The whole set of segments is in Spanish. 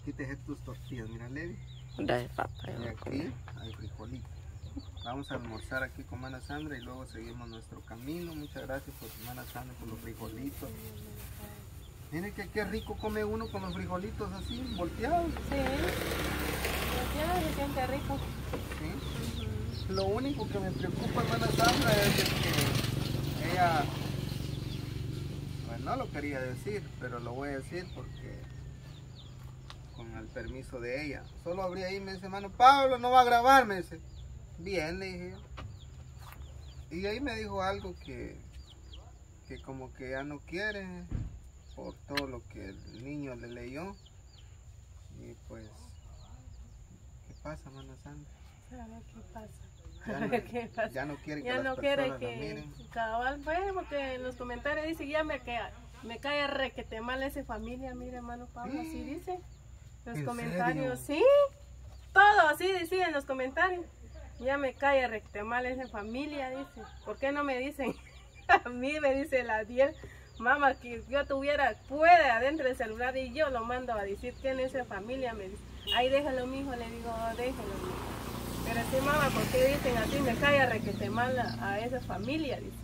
Aquí te dejé tus tortillas, mira Levi. De papa. Y aquí hay frijolito. Vamos a almorzar aquí con Mana Sandra y luego seguimos nuestro camino. Muchas gracias por Mana Sandra por los frijolitos. Miren que qué rico come uno con los frijolitos así, volteados. Sí. Ya se siente rico. ¿sí? Lo único que me preocupa, hermana Sandra, es que ella, pues no lo quería decir, pero lo voy a decir porque con el permiso de ella. Solo abrí ahí y me dice, hermano Pablo, no va a grabar, me dice. Bien, le dije yo. Y ahí me dijo algo que, que como que ya no quiere por todo lo que el niño le leyó. Y pues, ¿qué pasa, hermana Sandra? A ver qué pasa. Ya no, qué pasa. ya no quiere que Ya las no quiere que miren. cabal, pues, porque en los comentarios dice ya me cae, me cae requete mal esa familia, mire hermano Pablo, así dice. Los ¿En comentarios, sí, todo así decía en los comentarios. Ya me cae requete mal esa familia, dice. ¿Por qué no me dicen? A mí me dice la 10, mamá, que yo tuviera, puede adentro del celular y yo lo mando a decir que en esa familia me dice. Ahí déjalo mijo, le digo, "Oh, déjalo mijo. Pero sí, mamá, ¿por qué dicen así? Me cae requete mal a, a esa familia, dice.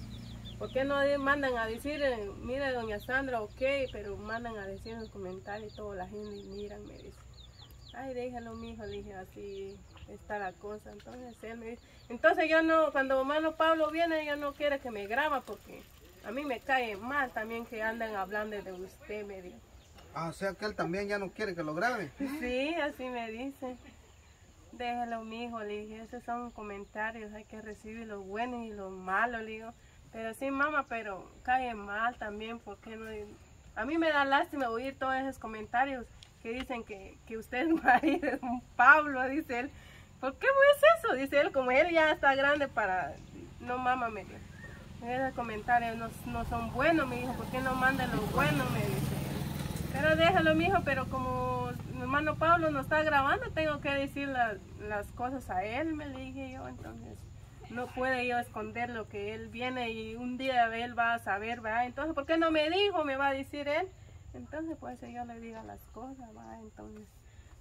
¿Por qué no mandan a decir, mira, doña Sandra, ok, pero mandan a decir en los comentarios y toda la gente miran, me dice. Ay, déjalo, mijo, le dije, así está la cosa. Entonces él me dice, entonces yo no, cuando hermano Pablo viene, yo no quiero que me graba porque a mí me cae mal también que andan hablando de usted, me dijo. Ah, o sea que él también ya no quiere que lo grabe. Sí, así me dice. Déjalo, mijo, le dije, esos son comentarios, hay que recibir lo bueno y lo malo, le digo. Pero sí, mamá, pero cae mal también, porque no? A mí me da lástima oír todos esos comentarios que dicen que, que usted es marido de un Pablo, dice él. ¿Por qué es eso? Dice él, como él ya está grande para... No, mamá, me dijo. Esos comentarios no, no son buenos, me dijo, ¿por qué no mandan lo bueno? Me dice. Pero déjalo, mijo, pero como mi hermano Pablo no está grabando, tengo que decir la- las cosas a él, me dije yo, entonces no puede yo esconder lo que él viene y un día él va a saber, ¿va? Entonces, ¿por qué no me dijo? Me va a decir él. Entonces, pues yo le diga las cosas, ¿va? Entonces,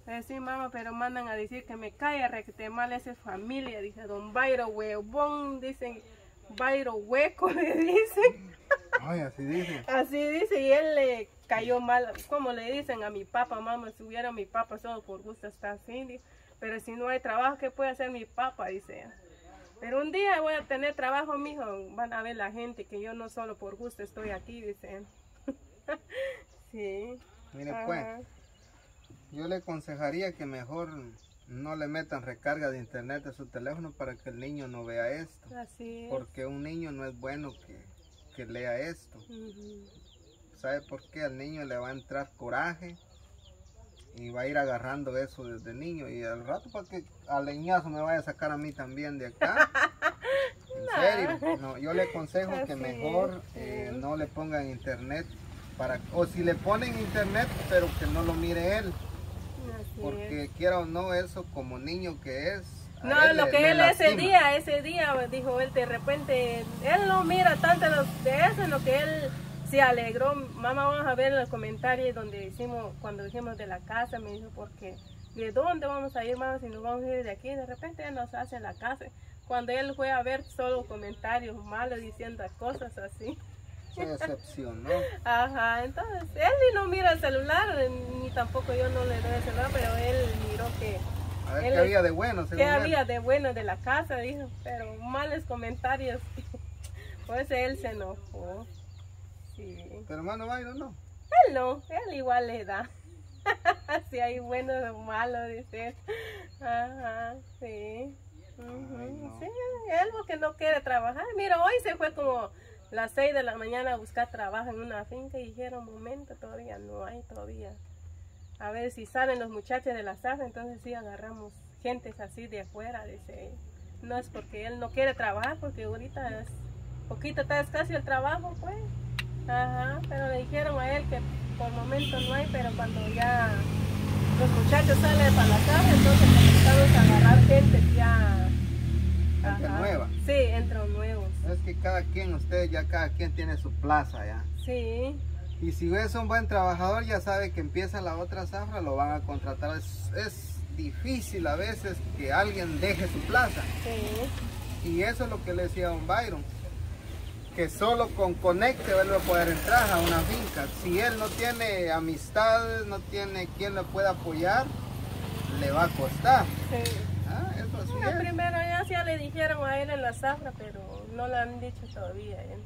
pues sí, mamá, pero mandan a decir que me cae requete mal esa familia, dice don Bairo huevón, dicen Bairo hueco, le dicen. Ay, así dice. Así dice, y él le cayó mal, como le dicen a mi papá, mamá, si hubiera mi papá solo por gusto está así, pero si no hay trabajo, ¿qué puede hacer mi papá? Dice ella. Pero un día voy a tener trabajo, mijo, van a ver la gente que yo no solo por gusto estoy aquí, dice él. sí. Mire ajá. pues, yo le aconsejaría que mejor no le metan recarga de internet a su teléfono para que el niño no vea esto. Así es. Porque un niño no es bueno que, que lea esto. Ujú. ¿Sabe por qué? Al niño le va a entrar coraje y va a ir agarrando eso desde niño. Y al rato para que al leñazo me vaya a sacar a mí también de acá. En serio, no, yo le aconsejo que mejor eh, no le pongan internet para o si le ponen internet pero que no lo mire él Así porque es. quiera o no eso como niño que es a No, él lo que él ese día, ese día, dijo él, de repente, él no mira tanto de eso, en lo que él se alegró. Mamá, vamos a ver en los comentarios donde hicimos, cuando dijimos de la casa, me dijo, porque ¿de dónde vamos a ir, mamá, si nos vamos a ir de aquí? De repente él nos hace la casa. Cuando él fue a ver solo comentarios malos diciendo cosas así. se decepcionó Ajá, entonces él ni no mira el celular, ni tampoco yo no le doy el celular, pero él miró que a ver Él qué había de bueno ¿Qué él. había de bueno de la casa? Dijo, pero malos comentarios. Pues él se enojó. Sí. pero hermano Byron no Él no, él igual le da. si hay bueno o malo, dice él. Ajá, sí. No. Sí, él porque no quiere trabajar. Mira, hoy se fue como las 6 de la mañana a buscar trabajo en una finca y dijeron, momento, todavía no hay, todavía. A ver si salen los muchachos de la sala, entonces sí agarramos gentes así de afuera, dice él. No es porque él no quiere trabajar, porque ahorita es poquito, está escaso el trabajo, pues. Ajá, pero le dijeron a él que por momento no hay, pero cuando ya los muchachos salen para la casa, entonces comenzamos a agarrar gente ya. Gente nueva. Sí, entran nuevos. es que cada quien ustedes ya cada quien tiene su plaza ya Sí, Y si es un buen trabajador, ya sabe que empieza la otra zafra, lo van a contratar. Es, es difícil a veces que alguien deje su plaza. Sí. Y eso es lo que le decía a don Byron. Que solo con conecte él va a poder entrar a una finca. Si él no tiene amistades, no tiene quien le pueda apoyar, le va a costar. Sí. Ah, eso así Bueno, es. primero ya, ya le dijeron a él en la zafra, pero no le han dicho todavía. ¿eh?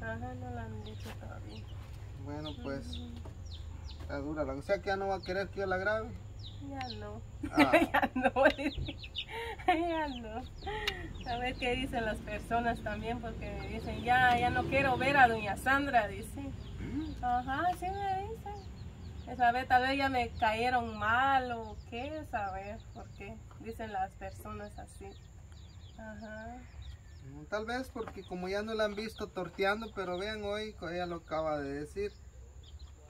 Ajá, no le han dicho todavía. Bueno, pues está dura. O sea que ya no va a querer que yo la grabe. Ya no. Ah. ya no. ya no. A ver qué dicen las personas también, porque dicen, ya, ya no quiero ver a doña Sandra, dice. Ajá, sí me dicen. Esa vez tal vez ya me cayeron mal o qué, saber por qué dicen las personas así. Ajá. Mm, Tal vez porque como ya no la han visto torteando, pero vean hoy, ella lo acaba de decir,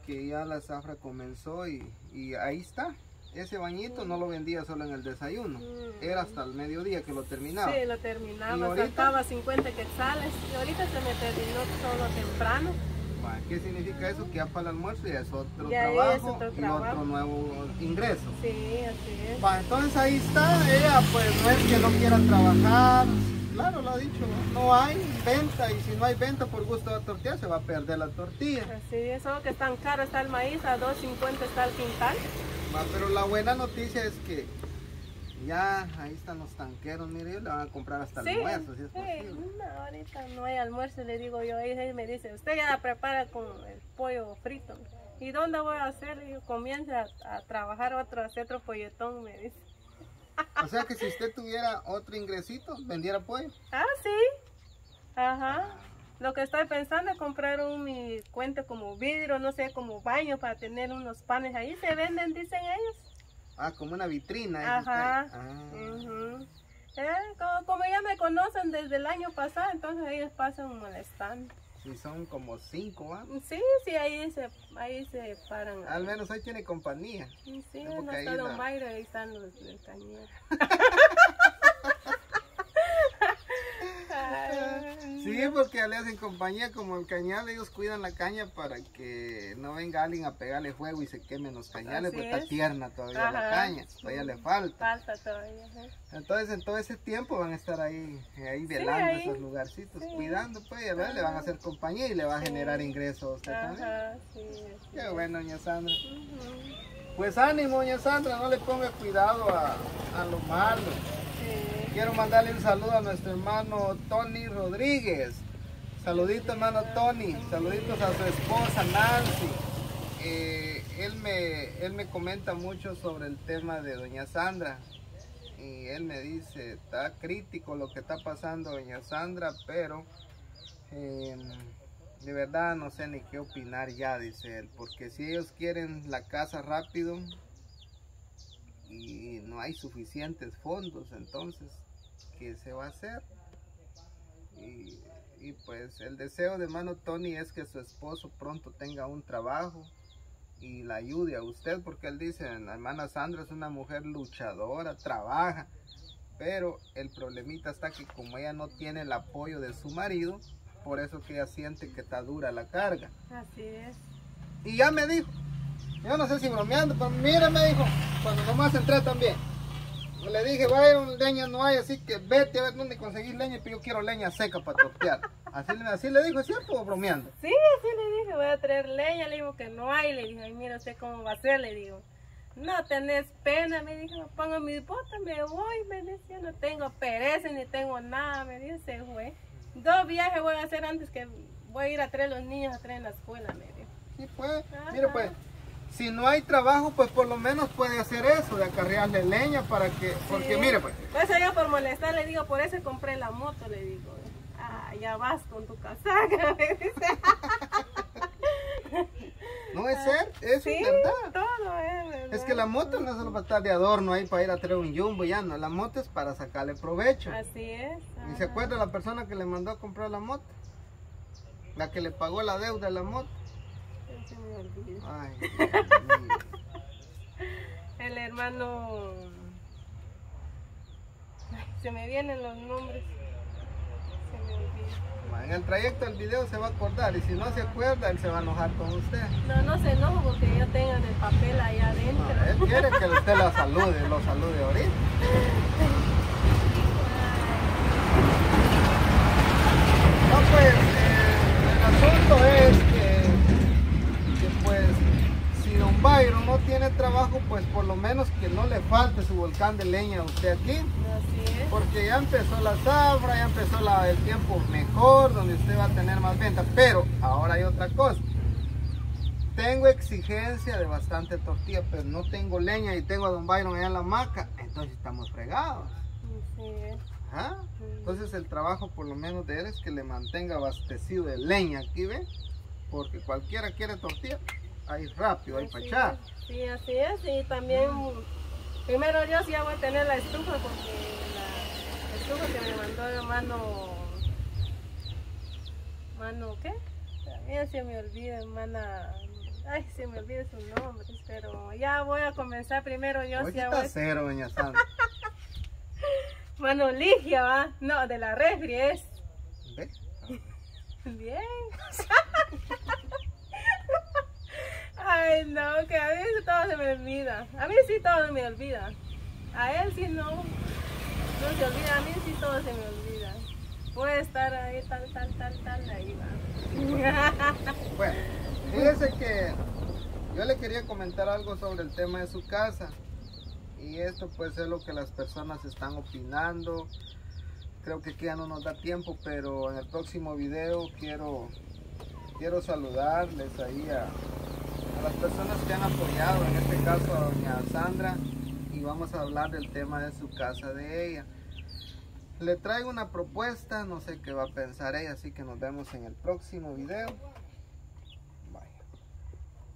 que ya la zafra comenzó y, y ahí está. Ese bañito no lo vendía solo en el desayuno, era hasta el mediodía que lo terminaba. Sí, lo ¿Y terminaba, ahorita? sacaba 50 quetzales y ahorita se me terminó solo temprano. ¿Qué significa eso? Que ya para el almuerzo ya es otro Ya es trabajo y otro nuevo ingreso. Sí, así es. Va, entonces ahí está, ella pues no es que no quiera trabajar, claro lo ha dicho, no hay venta y si no hay venta por gusto de la tortilla se va a perder la tortilla. Así es, solo que tan caro está el maíz, a 2.50 está el quintal. Pero la buena noticia es que ya ahí están los tanqueros, mire, ellos le van a comprar hasta el almuerzo si es sí, no, ahorita no hay almuerzo, le digo yo. Ahí me dice, usted ya la prepara con el pollo frito. ¿Y dónde voy a hacer? Y yo comienza a, a trabajar otro, hacer otro polletón, me dice. O sea que si usted tuviera otro ingresito, vendiera pollo. Ah, sí. Ajá. Lo que estoy pensando es comprar un mi cuento como vidrio, no sé, como baño para tener unos panes ahí. Se venden, dicen ellos. Ah, como una vitrina. Ajá. Ah. Eh, como, como ya me conocen desde el año pasado, entonces ellos pasan molestando. Si son como cinco, ¿va? Sí, sí, ahí se, ahí se paran. Al menos hoy tiene compañía. Sí, no ahí está Don Mayro, ahí están los del cañero. Ay, Sí, porque le hacen compañía como el cañal, ellos cuidan la caña para que no venga alguien a pegarle fuego y se quemen los cañales, Así porque está es. tierna todavía la Ajá. caña, todavía le falta. Falta todavía. ajá. Entonces en todo ese tiempo van a estar ahí, ahí velando ahí. esos lugarcitos, Sí. cuidando, pues, y a ver, le van a hacer compañía y le va a generar ingresos a usted también. Ajá, sí. Qué bueno, doña Sandra. Pues ánimo, doña Sandra, no le ponga cuidado a, a lo malo. Sí. Quiero mandarle un saludo a nuestro hermano Tony Rodríguez. Saludito hermano Tony, saluditos a su esposa Nancy. Eh, él, me, él me comenta mucho sobre el tema de doña Sandra. Y él me dice, está crítico lo que está pasando doña Sandra, pero eh, de verdad no sé ni qué opinar ya, dice él. Porque si ellos quieren la casa rápido y no hay suficientes fondos, entonces, ¿qué se va a hacer? Y, y pues el deseo de mano Tony es que su esposo pronto tenga un trabajo y la ayude a usted, porque él dice, la hermana Sandra es una mujer luchadora, trabaja, pero el problemita está que como ella no tiene el apoyo de su marido, por eso que ella siente que está dura la carga. Así es. Y ya me dijo, yo no sé si bromeando, pero mire me dijo, cuando nomás entré también. Le dije, vaya, leña no hay, así que vete a ver dónde conseguir leña, pero yo quiero leña seca para tortear. Así, le- así le dijo, ¿es cierto o bromeando? Sí, así le dije, voy a traer leña, le digo que no hay, le dije, ay, mira usted cómo va a ser, le digo. No tenés pena, me dijo, me pongo mis botas, me voy, me decía, no tengo pereza ni tengo nada, me dice, güey. Dos viajes voy a hacer antes que voy a ir a traer los niños a traer en la escuela, me dijo. Sí, pues, mire pues, si no hay trabajo, pues por lo menos puede hacer eso, de acarrearle leña para que, porque mire pues, Pues yo por molestar le digo, por eso compré la moto, le digo. Ah, ya vas con tu casaca, me dice. no es ser, Sí, es verdad. todo es verdad. Es que la moto no es solo para estar de adorno ahí para ir a traer un jumbo, ya no, la moto es para sacarle provecho. Así es. ¿Y se acuerda la persona que le mandó a comprar la moto? La que le pagó la deuda de la moto. Me. Ay. El hermano. Ay, se me vienen los nombres. se me olvida. En el trayecto del video se va a acordar y si no se acuerda, él se va a enojar con usted. No, no se enoja porque yo tengo el papel allá adentro. No, él quiere que usted lo salude, lo salude ahorita. No, pues, eh, el asunto es que, que, pues, si don Byron no tiene trabajo, pues por lo menos que no le falte su volcán de leña a usted aquí. Así es. Porque ya empezó la zafra, ya empezó la- el tiempo mejor, donde usted va a tener más venta. Pero ahora hay otra cosa. Tengo exigencia de bastante tortilla, pero no tengo leña y tengo a don Byron allá en la maca. Entonces estamos fregados. Entonces el trabajo por lo menos de él es que le mantenga abastecido de leña aquí, ¿ve? Porque cualquiera quiere tortilla, ahí rápido, ahí para echar. Sí, así es. Y también, primero yo sí ya voy a tener la estufa porque la estufa que me mandó hermano, mano, ¿qué? También se me olvida, hermana, ay, se me olvida su nombre, pero ya voy a comenzar primero sí ya voy. cero, doña Sandra. Mano Ligia, ¿va? No, de la refri es. ¿Ve? Bien. No, que a mí todo se me olvida. A mí sí todo se me olvida. A él sí no. No se olvida, a mí sí todo se me olvida. Puede estar ahí tal, tal, tal, tal, ahí va. Bueno, fíjese que yo le quería comentar algo sobre el tema de su casa. Y esto pues es lo que las personas están opinando. Creo que aquí ya no nos da tiempo, pero en el próximo video quiero, quiero saludarles ahí a las personas que han apoyado, en este caso a doña Sandra, y vamos a hablar del tema de su casa de ella. Le traigo una propuesta, no sé qué va a pensar ella, así que nos vemos en el próximo video.